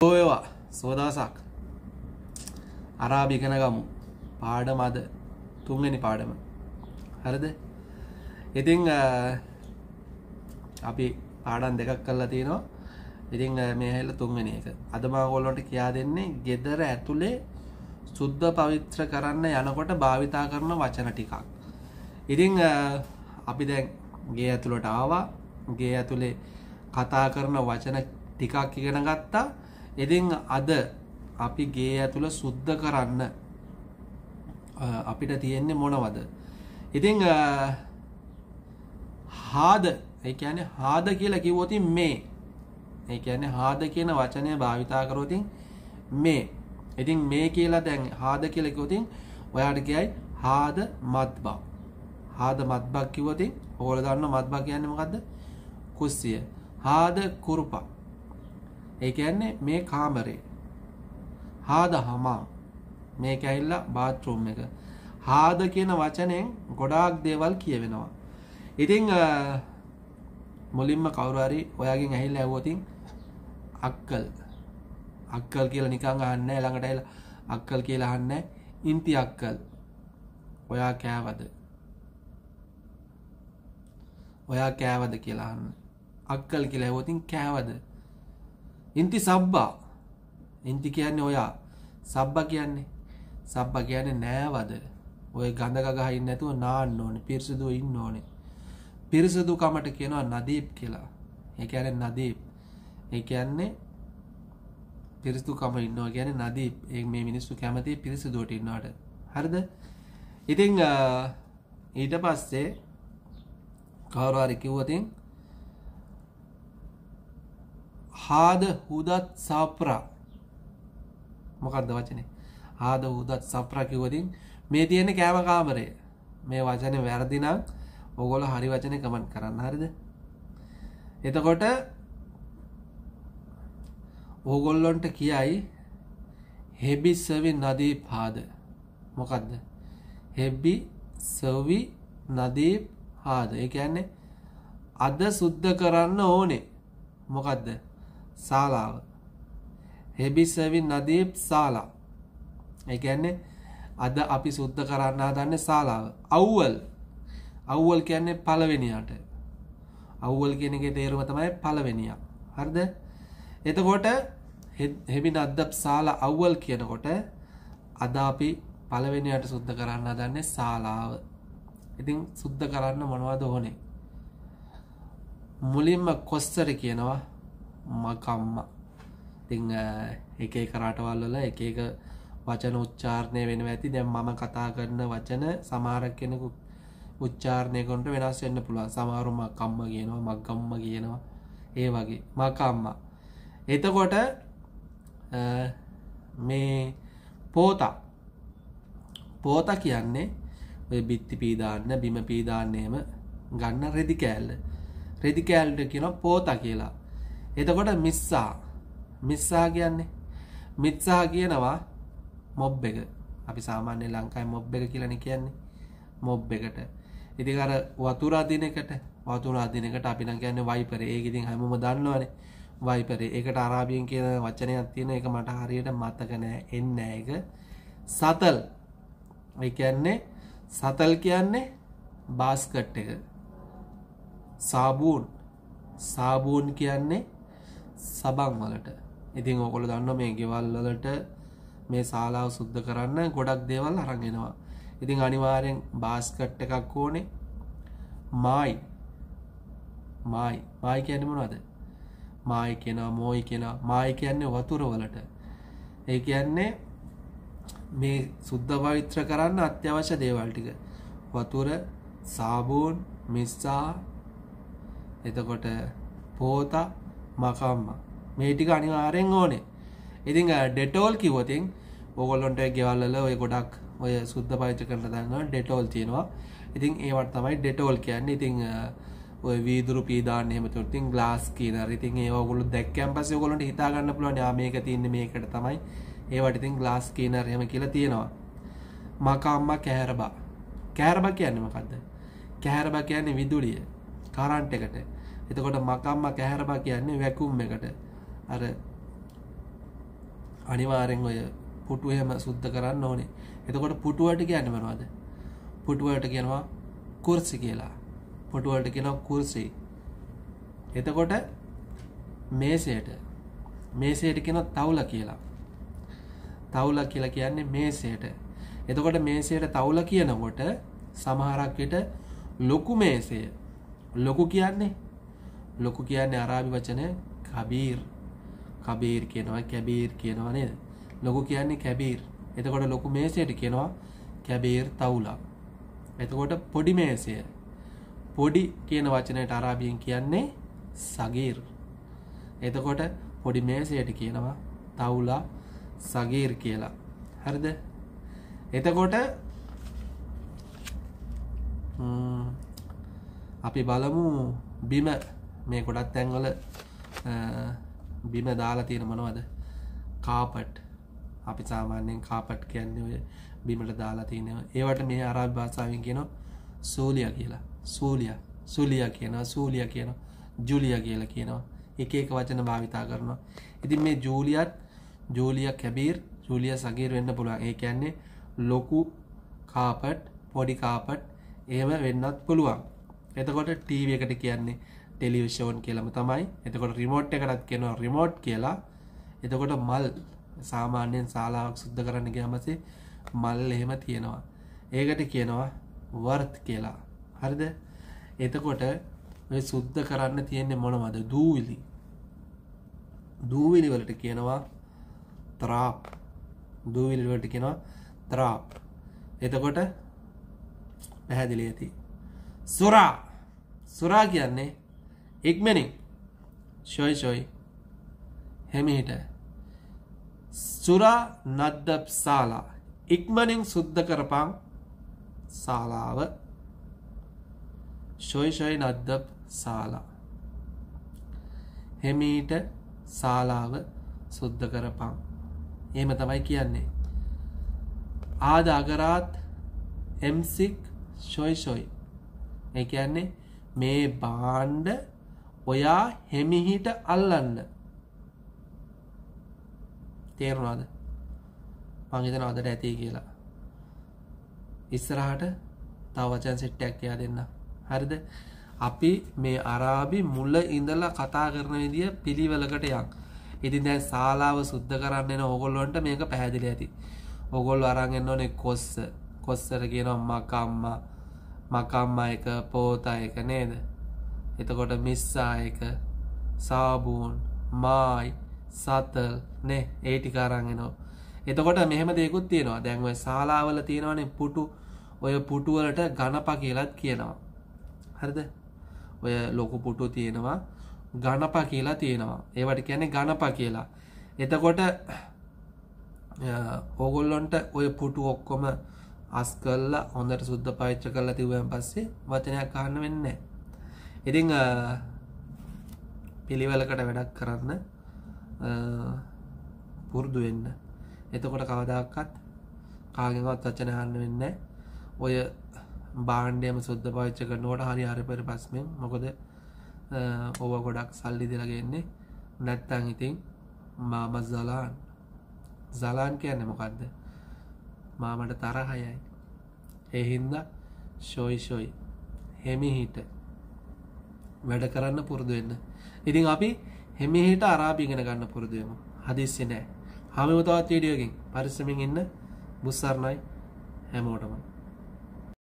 ඕයවා සෝදවසක් අරාබිගෙන ගමු. පාඩම අද. තුන්වෙනි පාඩම. හරිද? ඉතිං අපි පාඩන් දෙකක් කල්ලා තියෙනවා ඉතිං මේ හැල්ල තුන්වෙනි එක. අදමාගොල්ලොට කියා දෙන්නේ ගෙදර ඇතුළේ සුද්ධ පවිත්‍ර කරන්න යනකොට භාවිතා කරන වචන ටිකක්. ඉතිං අපි දැන් ගේ ඇතුළට ආවා. ගේ ඇතුළේ කතා කරන වචන ටිකක් ඉගෙන ගත්තා. ඉතින් අද අපි ගේ ඇතුළ සුද්ධ කරන්න අපිට තියෙන්නේ මොනවද? ඉතිං හාද ඒඇන හාද කියලා කිවෝතින් මේ. ඒඇන හාද කියන වචනය භාවිතාකරෝතින් මේ. ඉතින් මේ කියලා දැන් හාද කියලකෝතින් ඔයාට කියයි හාද මත්බා හාද මත්බක් කිවතින් ඕල දන්න මත්බා කියන්න මොකක්ද කුස්සිය. හාද කුරුපා ඒ කියන්නේ මේ කාමරේ. හාද හමා. මේක ඇවිල්ලා බාත්රූම් එක. හාද කියන වචනයෙන් ගොඩාක් දේවල් කියවෙනවා. ඉතිං මුලින්ම කවුරුහරි ඔයාගෙන් ඇහිල්ල ඇවෝතින් අක්කල්. අක්කල් කියලා නිකං අන්න ළඟට එල අක්කල් කියලා අන්න ඉන්ති අක්කල්. ඔයා කෑවද? ඔයා කෑවද කියලා අන්න අක්කල් කියලා ඇවෝතින් කෑවද? ඉන්ති සබ්බා. ඉන්ති කියන්නේ ඔයා. සබ්බ කියන්නේ? සබ්බ කියන්නේ නෑවද? ඔය ගඳගගහ ඉන්න ඇතුව නාන්න ඕනේ පිරිසිදුව ඉන්න ඕනේ. පිරිසිදුකමට කියනවා නදීප් කියලා. ඒ කියන්නේ නදීප්. ඒ කියන්නේ පිරිසිදුකම ඉන්නවා කියන්නේ නදීප්. ඒ මේ මිනිස්සු කැමති පිරිසිදුවට ඉන්නවට. හරිද? ඉතින් ඊට පස්සේ කවුරු හරි කිව්වතින් හාද හුදත් සාප්‍රා. මොකක්ද වචනේ? ආද හුදත් සප්‍රා කිව්වතින් මේ තියෙන කෑම කාමරය. මේ වචනේ වැරදි නම් ඕගොල්ලෝ හරි වචනේ කමෙන්ට් කරන්න හරිද? එතකොට ඕගොල්ලොන්ට කියයි හෙබි සවි නදී පාද මොකක්ද හෙබ්බි සවි නදී හාද. ඒ කියන්නේ අද සුද්ධ කරන්න ඕනේ. මොකක්ද සාලාව හෙබිසවි නදීප් සාලා එකන්නේ අද අපි සුද්ධ කරන්න දන්න ශාලාව. අව්වල්. අව්වල් කියන්නේ පලවෙනියට අව්වල් කෙනෙගේ තේරුම තමයි පලවෙනිය හරිද? එතකොට හෙබි නද්දප් සාලා අව්වල් කියනකොට අද අපි පලවෙනියට සුද්ධ කරන්න දන්නේ ශාලාව. ඉතින් සුද්ධ කරන්න මොනවද ඕනේ? මුලින්ම කොස්සර කියනවා. මකම්ම. ඉතිං එක එක රටවල් වල එක එක වචන උච්චාරණය වෙන ඇති. දැම් මම කතා කරන වචන සමාරක් කෙනෙකු උච්චාරණය කොන්ට වෙනස් වෙන්න පුළුවන්. සමාරුම කම්ම කියනවා මක්ගම්ම කියනවා. ඒ වගේ. මකම්ම. එතකොට මේ පෝතා. පෝත කියන්නේ බිත්ති පීදාන්න බිම පීදාන්නේම ගන්න රෙදි කෑල්ල. රෙදි කෑල්ට කියන පෝත කියලා. එතකොට මිස්සා. මිස්සා කියන්නේ? මිත්සා කියනවා මොබ් එක. අපි සාමාන්‍ය ලංකායි මොබ් එක කියලන කියන්නේ. මොබ් එකට. ඉතිකර වතුරාදිනකට වතුරාදිනකට අපින කියන්න වයිපර. ඒකඉතින් හැමම දන්නවනේ. වයිපරේ. ඒකට අරාබියෙන් කියන වචනයක් තියෙන එක මට හරියට මත්තක නෑ. එන්න එක සතල්. කියන්නේ සතල් කියන්නේ බාස්කට් එක. සාබූන්. සාබූන් කියන්නේ සබං වලට. ඉතින් ඔකොළ දන්න මේ ගෙවල් වලට මේ ශාලාව සුද්ධ කරන්න ගොඩක් දේවල් අරගෙනවා ඉතින් අනිවාරයෙන් බාස්කට් එකක් ඕනේ. මායි. මායි. මායි කියන්නමනවද මායි කියෙන මෝයි කියෙන මායි කියන්නේ වතුර වලට. ඒ කියන්නේ මේ සුද්ධ පවිත්‍ර කරන්න අත්‍යවශ්‍ය දේවල්ටික වතුර සාබූන් මිස්සා එතකොට පෝතා මකම්ම. මේ ටික අනිවාරයෙන් ඕනේ. ඉතිං ඩෙටෝල් කිවතින් ඔගොල්ලොන්ට ගෙවල්ල ඔය ගොඩක් ඔය සුද්ධ පවිච කරන දන්න ඩෙටෝල් තියෙනවා. ඉතින් ඒවට තමයි ඩෙටෝල් කියන්න. ඉතිං ඔය වීදුරු පීදාන හමතුරතින් ගලාස් කියන ඉතින් ඒගොලු දැක්කම් පස ගොලට හිතාගන්න පුළුවන්. මේක තින්න මේකට තමයි. ඒවට ඉතින් ගලාස් කියනරයම කියලා තියෙනවා. මකම්ම කෑරබා කෑරබ කියන්න මකක්ද කෑරබ කියන්නේ විදුලිය. කරන්ට එකට. එතකොට මකම්ම කෑරබා කියන්නේ වැැකුම් එකට අර අනිවාර්යෙන් ඔය පුටු එහෙම සුද්ධ කරන්න ඕනේ. එතකොට පුටුවට කියන්නේ මොනවද? පුටුවට කියනවා කුර්සි කියලා. පුටුවට කියනවා කුර්සි. එතකොට මේසයට මේසයට කියනවා තවුල කියලා. තවුල කියලා කියන්නේ මේසයට. එතකොට මේසයට තවුල කියනකොට සමහරක් විට ලොකු මේසය. ලොකු කියන්නේ ලොකු කියන්නේ අරාබි වචනය කබීර්. කබීර් කියනවා කැබීර් කියනවා නේද? ලොකු කියන්නේ කැබීර්. එතකොට ලොකු මේසයට කියනවා කැබීර් තවුලා. එතකොට පොඩි මේසය. පොඩි කියන වචනයට අරාබියෙන් කියන්නේ සගීර්. එතකොට පොඩි මේසයට කියනවා තවුලා සගීර් කියලා. හරිද? එතකොට අපි බලමු බිම මේ ගොඩක් තැන්වල බිම දාලා තියෙන මොනවද? කාපට්. අපි සාමාන්‍යයෙන් කාපට් කියන්නේ ඔය බිමට දාලා තියෙනවා. ඒවට මේ අරාබි භාෂාවෙන් කියනවා සූලියා කියලා. සූලියා. සූලියා කියනවා. සූලියා කියනවා. ජුලියා කියලා කියනවා. එක එක වචන භාවිතා කරනවා. ඉතින් මේ ජූලියත් ජූලියා කැබීර්, ජූලියා සගීර් වෙන්න පුළුවන්. ඒ කියන්නේ ලොකු කාපට්, පොඩි කාපට් එහෙම වෙන්නත් පුළුවන්. එතකොට ටීවී එකට කියන්නේ ටෙලිවිෂන් කියලාම තමයි. එතකොට රිමෝට් එකටත් කියනවා රිමෝට් කියලා. එතකොට මල් සාමාන්‍යයෙන් ශාලාවක් සුද්ධ කරන්න ගියාමසේ මල් එහෙම තියෙනවා. ඒකට කියනවා වර්ත් කියලා. හරිද? එතකොට මේ සුද්ධ කරන්න තියෙන්නේ මොනවද? දූවිලි. දූවිලි වලට කියනවා ත්‍රාප්. දූවිලි වලට කියනවා ත්‍රාප්. එතකොට පැහැදිලි ඇති. සුරා. සුරා කියන්නේ ඉක්මනින්. ෂොයි ෂොයි. හෙමිහිට. සුරා නද්දබ් සාලා ඉක්මනින් සුද්ධ කරපං ශාලාව ශොයි ශොයි නද්දබ් ශාලා හෙමීට ශාලාව සුද්ධ කරපං එහෙම තමයි කියන්නේ ආද අගරාත් එම්සික් ශොයි ශොයි ඒ කියන්නේ මේ බාණ්ඩ ඔයා හෙමිහිට අල්ලන්න. තේරුණාද? මංහිතන අදට ඇති කියලා. ඉස්සරහට තව වචන් සෙට්ටයක් කියයා දෙන්න. හරිද? අපි මේ අරාබි මුල්ල ඉඳලා කතා කරන විදිිය පිළිවෙලකට යක් ඉතින් දැන් සාලාව සුද්ධ කරන්න ඕගොල්ලොන්ට මේක පැහැදිලි ඇති. ඔගොල්ල අරගෙන්න්න ඕනෙ කොස්ස. කොස්සර කියනම් මකම්මා. මකම්මා එක පෝතා එක නේද? එතකොට මිස්සා එක සාබූන් මායි සතල් නේ ඒටිකාරන්ගෙනවා එතකොට මෙහෙම දෙකුත් තියෙනවා. දැන්ව ශාලාවල තියෙනවනේ පුටු. ඔය පුටුවලට ගණපා කියලත් කියනවා. හරිද? ඔය ලොකු පුටු තියෙනවා. ගණපා කියලා තියෙනවා. ඒවට කියන්නේ ගණපා කියලා. එතකොට ඕගොල්ලොන්ට ඔය පුටු ඔක්කොම අස් කල්ලා හොඳට සුද්ධ පවිච්ච කරලා තිවයන් පස්සේ වචනයක් කාන්න වෙන්න ඉතිං පිළිවෙලකට වැඩක් කරන්න පුරුදු වෙන්න. එතකොට කවදක්කත් කාගෙන්වත් වචන හන්න වෙන්න ඔය බාණ්ඩයම සුද්ධ පවිච්ච කරනවට හරි හරිපර පස්මෙන් මොකොද ඔව ගොඩක් සල්ලි දිලගෙන්නේ නැත්තං ඉතින් මාම සලාන් සලාන් කියන්න මොකක්ද මාමට තරහයයි එහින්ද ශෝයි ශොයි හෙමිහිට. වැඩ කරන්න පුරුදු වෙන්න. ඉතින් අපි හෙමිහිට අරාබිගෙන ගන්න පුරුදුවම හදිස්සි නෑ. හැමෝතවත් වීඩියෝකින් පරිස්සමින් ඉන්න බුස්සරණයි හැමෝටම.